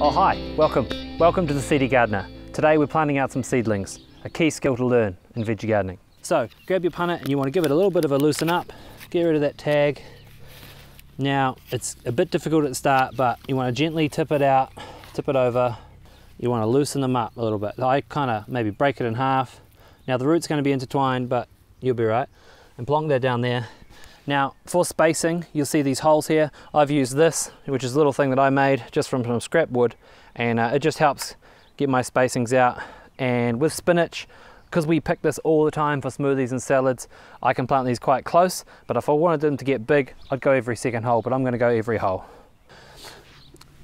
Oh hi, welcome. Welcome to the Seedy Gardener. Today we're planting out some seedlings, a key skill to learn in veggie gardening. So grab your punnet and you want to give it a little bit of a loosen up, get rid of that tag. Now it's a bit difficult at the start but you want to gently tip it out, tip it over. You want to loosen them up a little bit. I kind of maybe break it in half. Now the root's going to be intertwined but you'll be right. And plonk that down there now for spacing, you'll see these holes here. I've used this, which is a little thing that I made just from some scrap wood, and uh, it just helps get my spacings out. And with spinach, because we pick this all the time for smoothies and salads, I can plant these quite close, but if I wanted them to get big, I'd go every second hole, but I'm gonna go every hole.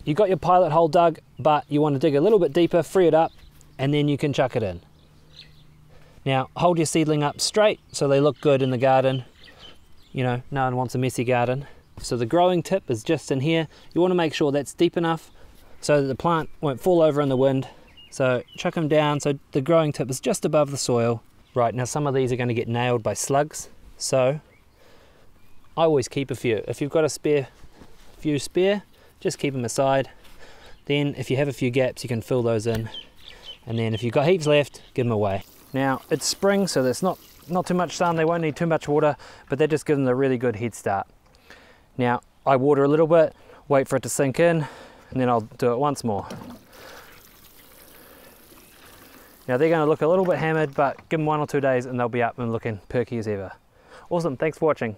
You got your pilot hole dug, but you want to dig a little bit deeper, free it up, and then you can chuck it in. Now hold your seedling up straight so they look good in the garden you know, no one wants a messy garden. So the growing tip is just in here. You want to make sure that's deep enough so that the plant won't fall over in the wind. So chuck them down so the growing tip is just above the soil. Right, now some of these are going to get nailed by slugs. So I always keep a few. If you've got a spare few spare, just keep them aside. Then if you have a few gaps, you can fill those in. And then if you've got heaps left, give them away. Now it's spring, so there's not not too much sun, they won't need too much water, but that just gives them a really good head start. Now, I water a little bit, wait for it to sink in, and then I'll do it once more. Now they're gonna look a little bit hammered, but give them one or two days and they'll be up and looking perky as ever. Awesome, thanks for watching.